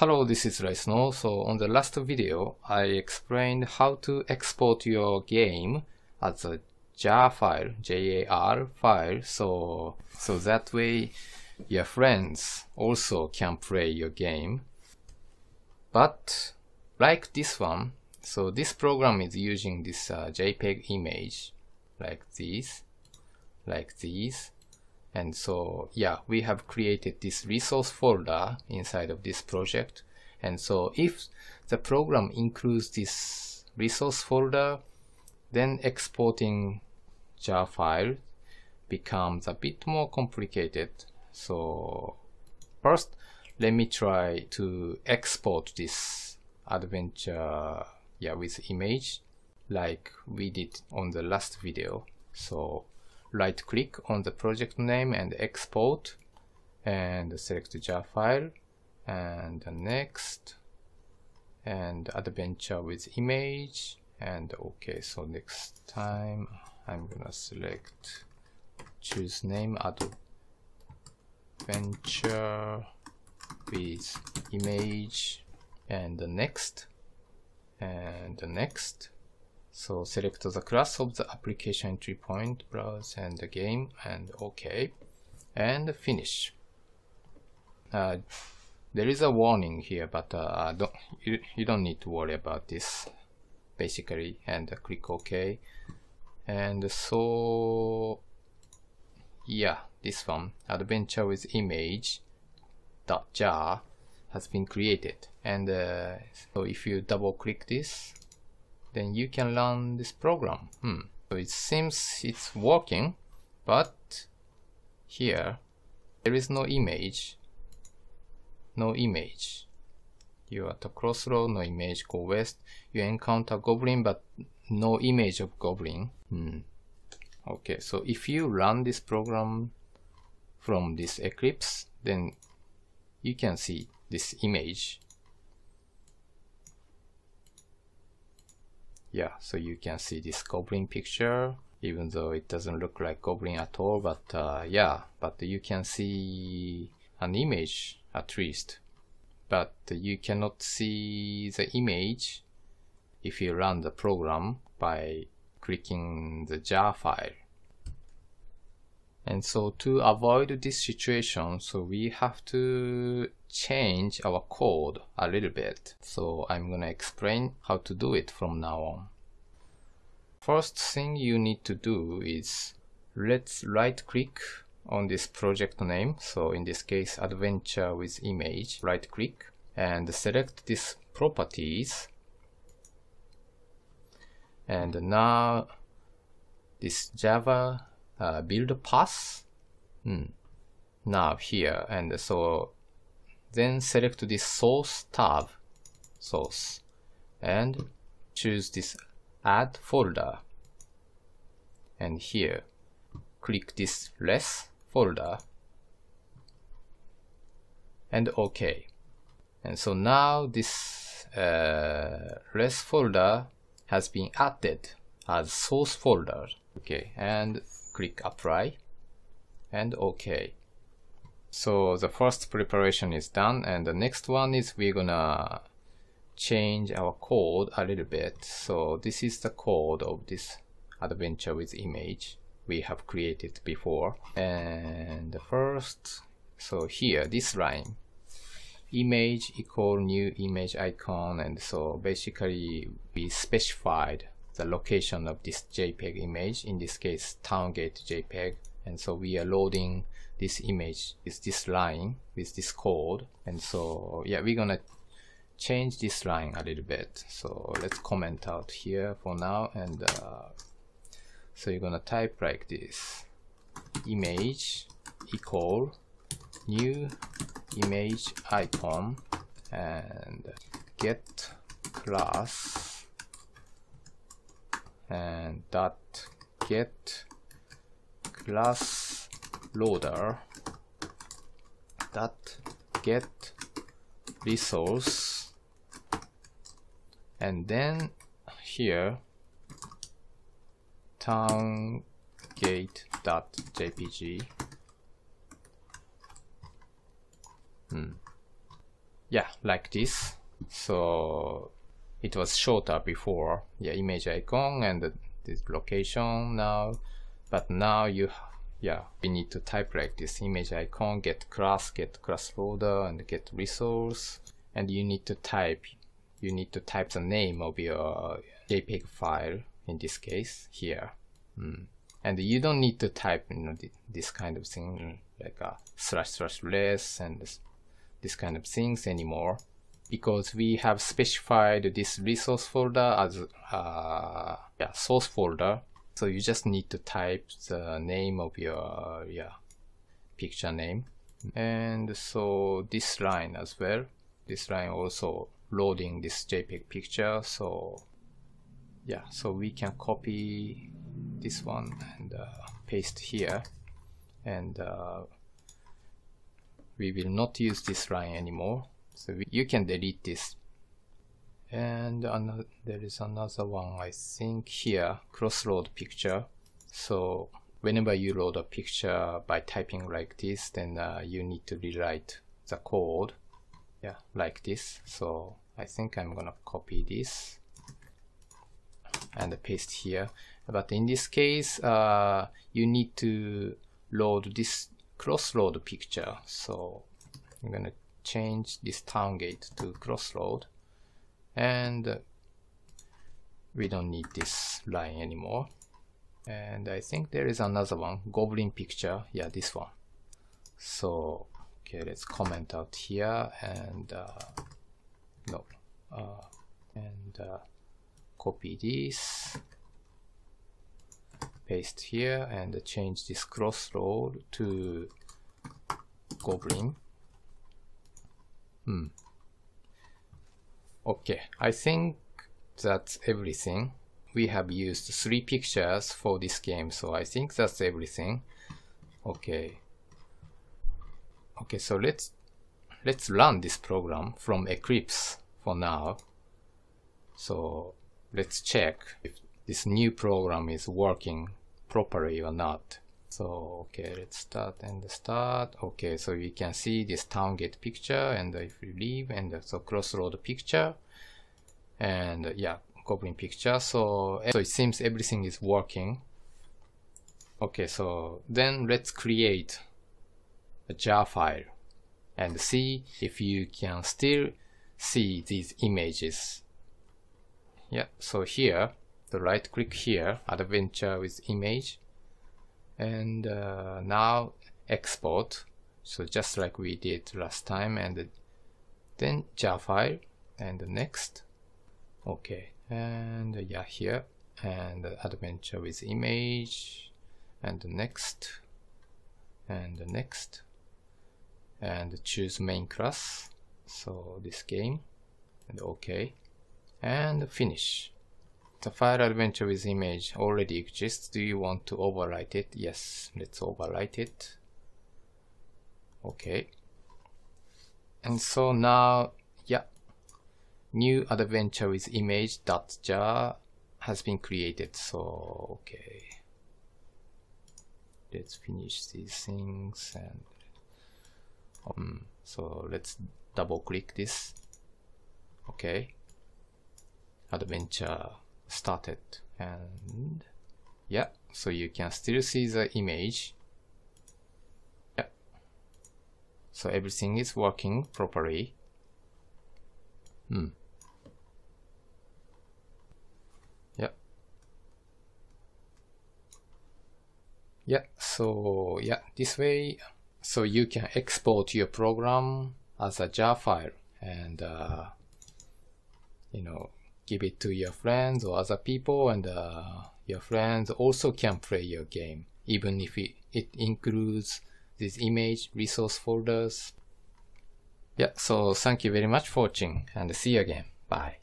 Hello, this is RyiSnow. So on the last video, I explained how to export your game as a jar file, JAR file. So, so that way your friends also can play your game. But like this one, so this program is using this uh, JPEG image like this, like this and so yeah we have created this resource folder inside of this project. And so if the program includes this resource folder then exporting jar file becomes a bit more complicated. So first let me try to export this adventure yeah with image like we did on the last video. So right click on the project name and export and select jar file and next and adventure with image and okay so next time I'm gonna select choose name adventure with image and the next and the next so select the class of the application entry point, browse and the game and OK and finish. Uh, there is a warning here, but uh, don't, you, you don't need to worry about this basically and click OK. And so yeah, this one, adventure with image dot jar has been created. And uh, so if you double click this, then you can run this program. Hmm. So it seems it's working, but here there is no image. No image. You are at a crossroad, no image, go west. You encounter goblin, but no image of goblin. Hmm. Okay, so if you run this program from this Eclipse, then you can see this image yeah so you can see this goblin picture even though it doesn't look like goblin at all but uh, yeah but you can see an image at least. But you cannot see the image if you run the program by clicking the jar file. And so to avoid this situation, so we have to change our code a little bit. So I'm gonna explain how to do it from now on. First thing you need to do is let's right click on this project name. So in this case, adventure with image, right click and select this properties. And now this Java uh, build path hmm. now here and so then select this source tab source and choose this add folder. And here click this res folder. And OK. And so now this uh, res folder has been added as source folder. Okay and click apply. And OK. So the first preparation is done and the next one is we're gonna change our code a little bit. So this is the code of this adventure with image we have created before. And the first, so here, this line, image equal new image icon. And so basically we specified the location of this JPEG image, in this case TownGate JPEG. And so we are loading this image with this line, with this code. And so yeah, we're gonna change this line a little bit. So let's comment out here for now. And uh, so you're gonna type like this, image equal new image icon and get class and dot get class loader dot get resource and then here town gate dot jpg hmm. yeah, like this. So it was shorter before, yeah, image icon and this location now, but now you, yeah, we need to type like this image icon, get class, get class loader, and get resource, and you need to type, you need to type the name of your JPEG file in this case here. Mm. And you don't need to type, you know, this kind of thing like a slash slash less and this, this kind of things anymore because we have specified this resource folder as uh, yeah, source folder. So you just need to type the name of your yeah, picture name. And so this line as well. This line also loading this JPEG picture. So yeah, so we can copy this one and uh, paste here. And uh, we will not use this line anymore so we, you can delete this and another, there is another one I think here crossroad picture. So whenever you load a picture by typing like this then uh, you need to rewrite the code. Yeah like this. So I think I'm gonna copy this and paste here. But in this case uh, you need to load this crossroad picture. So I'm gonna change this town gate to crossroad and we don't need this line anymore. And I think there is another one goblin picture. Yeah this one. So okay let's comment out here. And uh, no uh, and uh, copy this. Paste here and change this crossroad to goblin. Hmm. Okay, I think that's everything. We have used three pictures for this game, so I think that's everything. Okay. Okay, so let's let's run this program from Eclipse for now. So let's check if this new program is working properly or not. So, okay, let's start and start. Okay, so we can see this town gate picture and if we leave and so crossroad picture and uh, yeah, goblin picture. So, eh, so it seems everything is working. Okay, so then let's create a jar file and see if you can still see these images. Yeah, so here, the right click here, adventure with image and uh, now export. So just like we did last time and then jar file and next. Okay. And uh, yeah here. And adventure with image. And next. And next. And choose main class. So this game. And okay. And finish the file adventure with image already exists. Do you want to overwrite it? Yes, let's overwrite it. Okay. And so now, yeah, new adventure with image.jar has been created. So, okay. Let's finish these things and um, so let's double click this. Okay. Adventure started. And yeah so you can still see the image. Yeah. So everything is working properly. Hmm. Yeah. Yeah so yeah this way so you can export your program as a jar file. And uh, you know give it to your friends or other people and uh, your friends also can play your game even if it, it includes these image resource folders. Yeah so thank you very much for watching and see you again. Bye